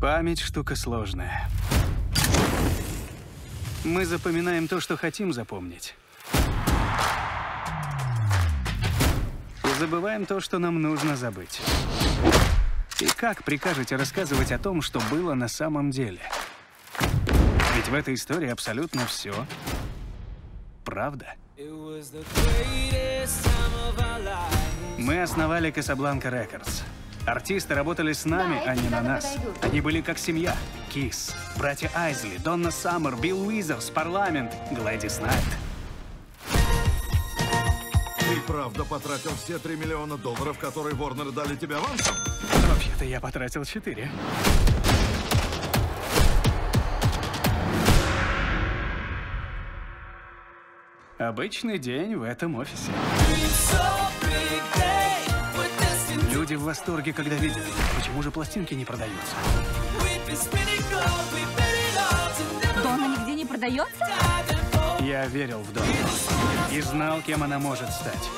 Память штука сложная. Мы запоминаем то, что хотим запомнить. И забываем то, что нам нужно забыть. И как прикажете рассказывать о том, что было на самом деле? Ведь в этой истории абсолютно все правда. Мы основали Casablanca Records. Артисты работали с нами, Да, а не на нас. подойдут. Они были как семья. Кис, братья Айзли, Донна Саммер, Билл Уизерс, Парламент, Глэдис Найт. Ты правда потратил все 3 миллиона долларов, которые Ворнеры дали тебе авансом? Вообще-то я потратил четыре. Обычный день в этом офисе. Люди в восторге, когда видят, почему же пластинки не продаются. Дона нигде не продается? Я верил в Дон и знал, кем она может стать.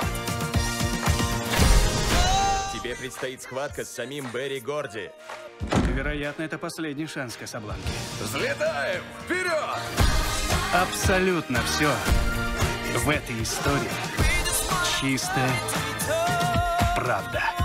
Тебе предстоит схватка с самим Берри Горди. Вероятно, это последний шанс Касабланки. Взлетаем! Вперед! Абсолютно все в этой истории чистая правда.